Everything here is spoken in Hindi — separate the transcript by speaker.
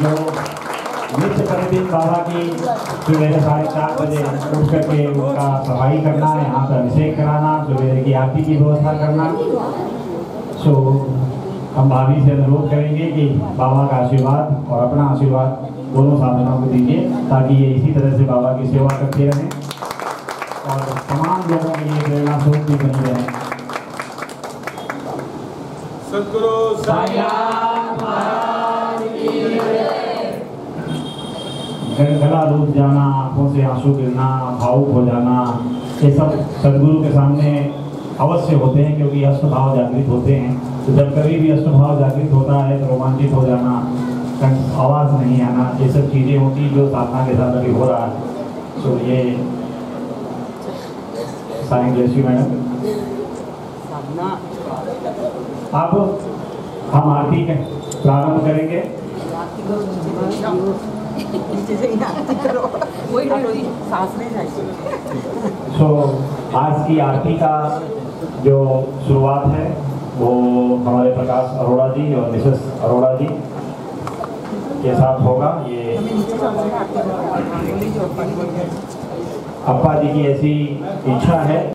Speaker 1: जो नित्य प्रतिदिन बाबा की सुबह साढ़े चार बजे उठ करके उनका सफ़ाई करना यहाँ पर अभिषेक कराना सुबह की आरती की व्यवस्था करना। सो हम भाभी से अनुरोध करेंगे कि बाबा का आशीर्वाद और अपना आशीर्वाद दोनों साधनों को दीजिए ताकि ये इसी तरह से बाबा की सेवा करते रहें और तमाम लोगों के लिए प्रेरणा स्रोत भी बनी रहें।
Speaker 2: सदगुरु
Speaker 1: गला रूप जाना आँखों से आँसू गिरना भावुक हो जाना ये सब सदगुरु के सामने अवश्य होते हैं क्योंकि अष्टभाव जागृत होते हैं। तो जब कभी भी अष्टभाव जागृत होता है तो रोमांचित हो जाना आवाज़ नहीं आना ये सब चीज़ें होती जो साधना के साथ अभी हो रहा है। तो ये साइंस जैसी मैडम। अब हम आरती प्रारंभ करेंगे। सो आज की आरती का जो शुरुआत है, वो हमारे प्रकाश अरोड़ा जी और मिसेस अरोड़ा जी के साथ होगा। ये अप्पा जी की ऐसी इच्छा है।